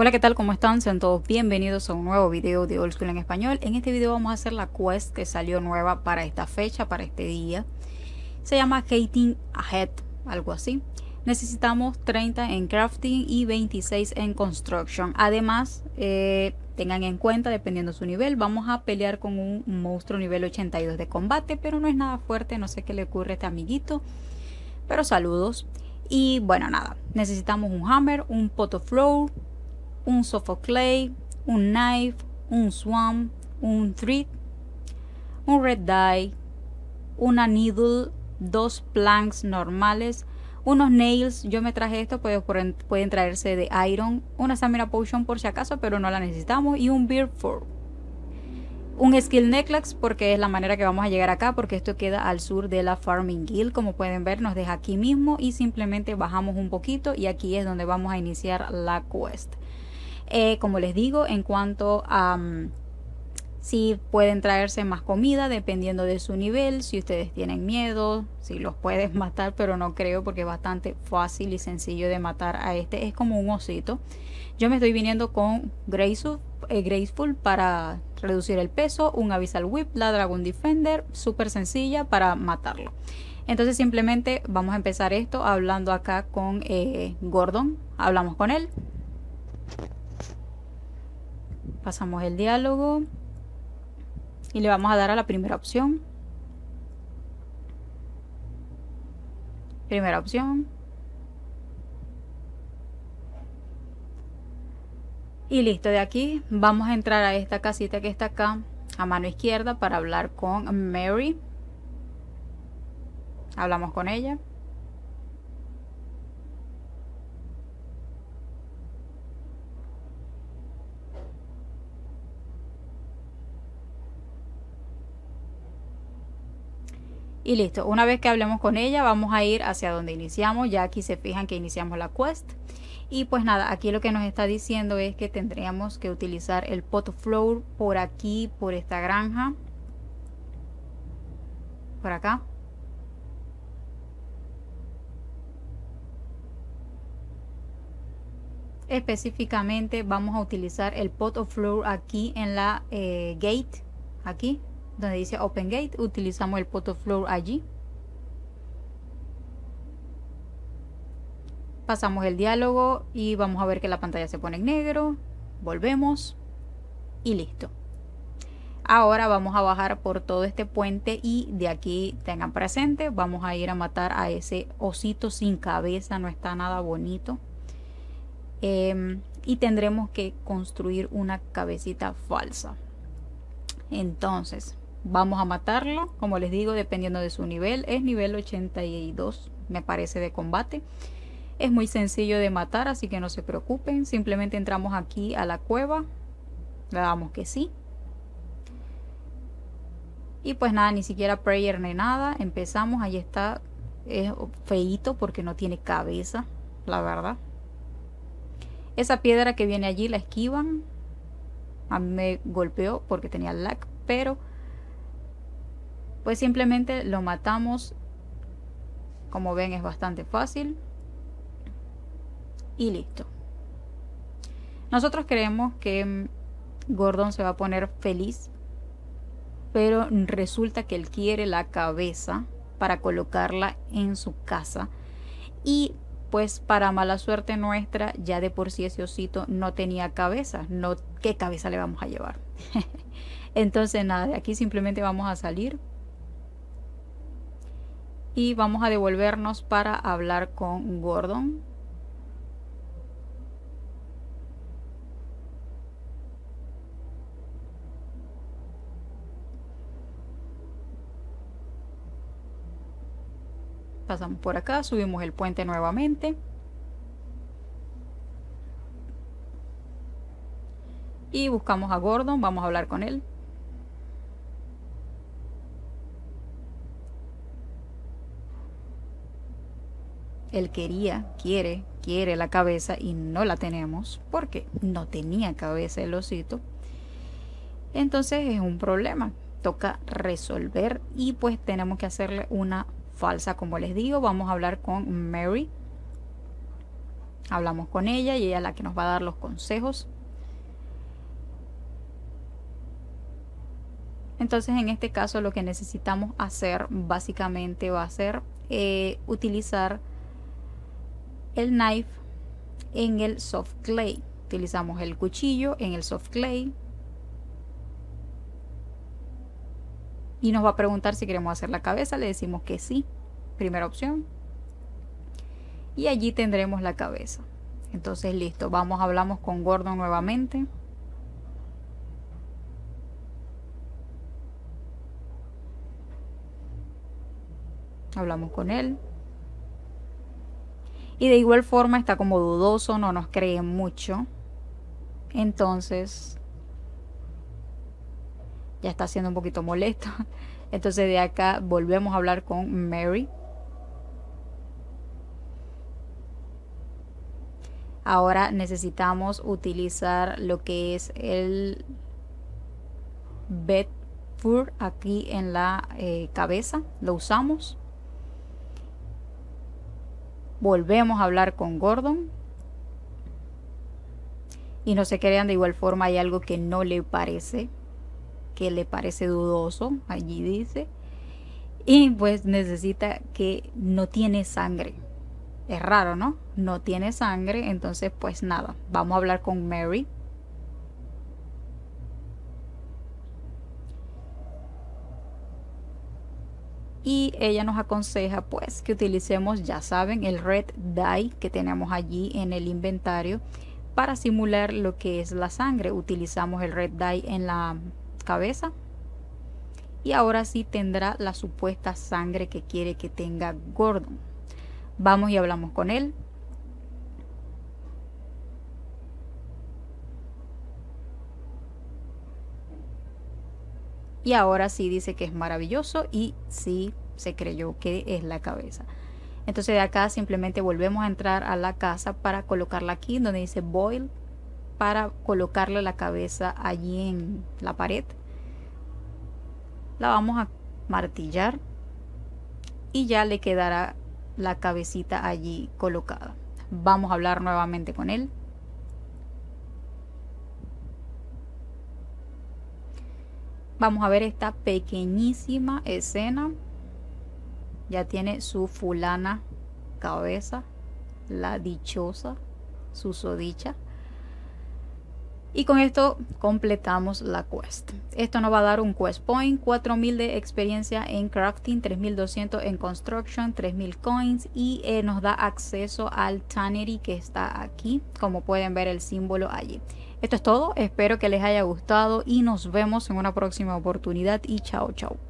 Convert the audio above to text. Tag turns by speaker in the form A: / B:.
A: Hola, ¿qué tal? ¿Cómo están? Sean todos bienvenidos a un nuevo video de Old School en español. En este video vamos a hacer la quest que salió nueva para esta fecha, para este día. Se llama Hating Ahead, algo así. Necesitamos 30 en crafting y 26 en construction. Además, eh, tengan en cuenta, dependiendo su nivel, vamos a pelear con un monstruo nivel 82 de combate, pero no es nada fuerte, no sé qué le ocurre a este amiguito. Pero saludos. Y bueno, nada, necesitamos un hammer, un pot of flow, un Sophoclay, un Knife, un Swamp, un Thread, un Red Die, una Needle, dos Planks normales, unos Nails, yo me traje esto, pues pueden traerse de Iron, una Stamina Potion por si acaso, pero no la necesitamos, y un Beard for un skill necklace porque es la manera que vamos a llegar acá porque esto queda al sur de la farming guild como pueden ver nos deja aquí mismo y simplemente bajamos un poquito y aquí es donde vamos a iniciar la quest eh, como les digo, en cuanto a mm, si pueden traerse más comida dependiendo de su nivel, si ustedes tienen miedo, si los puedes matar, pero no creo porque es bastante fácil y sencillo de matar a este. Es como un osito. Yo me estoy viniendo con Graceful, eh, para reducir el peso, un Abyssal Whip, la Dragon Defender, súper sencilla para matarlo. Entonces simplemente vamos a empezar esto hablando acá con eh, Gordon. Hablamos con él. Pasamos el diálogo y le vamos a dar a la primera opción. Primera opción. Y listo, de aquí vamos a entrar a esta casita que está acá a mano izquierda para hablar con Mary. Hablamos con ella. Y listo, una vez que hablemos con ella vamos a ir hacia donde iniciamos, ya aquí se fijan que iniciamos la quest. Y pues nada, aquí lo que nos está diciendo es que tendríamos que utilizar el pot floor por aquí, por esta granja. Por acá. Específicamente vamos a utilizar el pot of floor aquí en la eh, gate, aquí donde dice Open Gate, utilizamos el Pot Floor allí. Pasamos el diálogo y vamos a ver que la pantalla se pone en negro. Volvemos y listo. Ahora vamos a bajar por todo este puente y de aquí tengan presente, vamos a ir a matar a ese osito sin cabeza, no está nada bonito. Em, y tendremos que construir una cabecita falsa. Entonces, Vamos a matarlo, como les digo, dependiendo de su nivel. Es nivel 82, me parece, de combate. Es muy sencillo de matar, así que no se preocupen. Simplemente entramos aquí a la cueva. Le damos que sí. Y pues nada, ni siquiera prayer ni nada. Empezamos, ahí está. Es feito porque no tiene cabeza, la verdad. Esa piedra que viene allí la esquivan. A mí me golpeó porque tenía lag, pero pues simplemente lo matamos. Como ven es bastante fácil. Y listo. Nosotros creemos que Gordon se va a poner feliz pero resulta que él quiere la cabeza para colocarla en su casa. Y pues para mala suerte nuestra ya de por sí ese osito no tenía cabeza. No qué cabeza le vamos a llevar entonces nada de aquí simplemente vamos a salir y vamos a devolvernos para hablar con Gordon. Pasamos por acá, subimos el puente nuevamente. Y buscamos a Gordon, vamos a hablar con él. Él quería, quiere, quiere la cabeza y no la tenemos porque no tenía cabeza el osito. Entonces es un problema. Toca resolver y pues tenemos que hacerle una falsa como les digo. Vamos a hablar con Mary. Hablamos con ella y ella es la que nos va a dar los consejos. Entonces en este caso lo que necesitamos hacer básicamente va a ser eh, utilizar el knife en el soft clay. Utilizamos el cuchillo en el soft clay. Y nos va a preguntar si queremos hacer la cabeza. Le decimos que sí. Primera opción. Y allí tendremos la cabeza. Entonces listo. Vamos, hablamos con Gordon nuevamente. Hablamos con él. Y de igual forma está como dudoso, no nos cree mucho. Entonces, ya está siendo un poquito molesto. Entonces de acá volvemos a hablar con Mary. Ahora necesitamos utilizar lo que es el Bedford aquí en la eh, cabeza. Lo usamos. Volvemos a hablar con Gordon. Y no se crean de igual forma, hay algo que no le parece, que le parece dudoso, allí dice. Y pues necesita que no tiene sangre. Es raro, ¿no? No tiene sangre, entonces pues nada, vamos a hablar con Mary. Y ella nos aconseja pues que utilicemos ya saben el red dye que tenemos allí en el inventario para simular lo que es la sangre. Utilizamos el red dye en la cabeza y ahora sí tendrá la supuesta sangre que quiere que tenga Gordon. Vamos y hablamos con él y ahora sí dice que es maravilloso y sí se creyó que es la cabeza. Entonces de acá simplemente volvemos a entrar a la casa para colocarla aquí donde dice boil para colocarle la cabeza allí en la pared. La vamos a martillar y ya le quedará la cabecita allí colocada. Vamos a hablar nuevamente con él. Vamos a ver esta pequeñísima escena. Ya tiene su fulana cabeza, la dichosa, su sodicha. Y con esto completamos la quest. Esto nos va a dar un quest point, 4000 de experiencia en crafting, 3200 en construction, 3000 coins y eh, nos da acceso al tannery que está aquí, como pueden ver el símbolo allí. Esto es todo, espero que les haya gustado y nos vemos en una próxima oportunidad y chao chao.